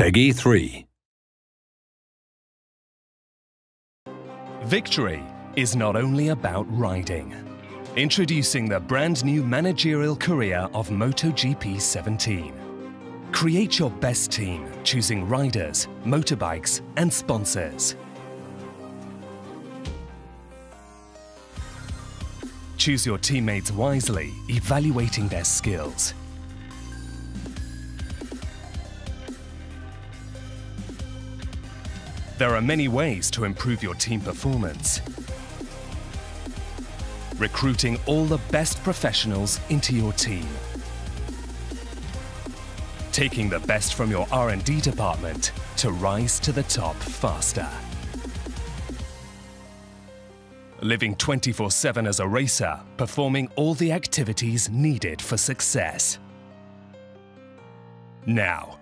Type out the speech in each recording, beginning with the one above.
PEGI 3. Victory is not only about riding. Introducing the brand new managerial career of MotoGP 17. Create your best team, choosing riders, motorbikes and sponsors. Choose your teammates wisely, evaluating their skills. There are many ways to improve your team performance. Recruiting all the best professionals into your team. Taking the best from your R&D department to rise to the top faster. Living 24-7 as a racer, performing all the activities needed for success. Now,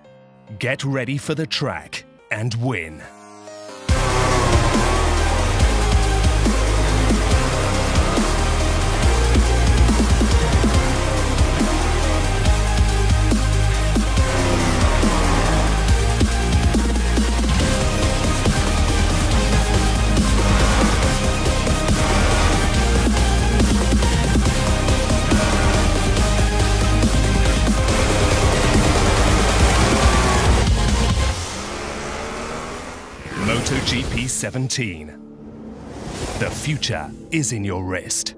get ready for the track and win. MotoGP 17. The future is in your wrist.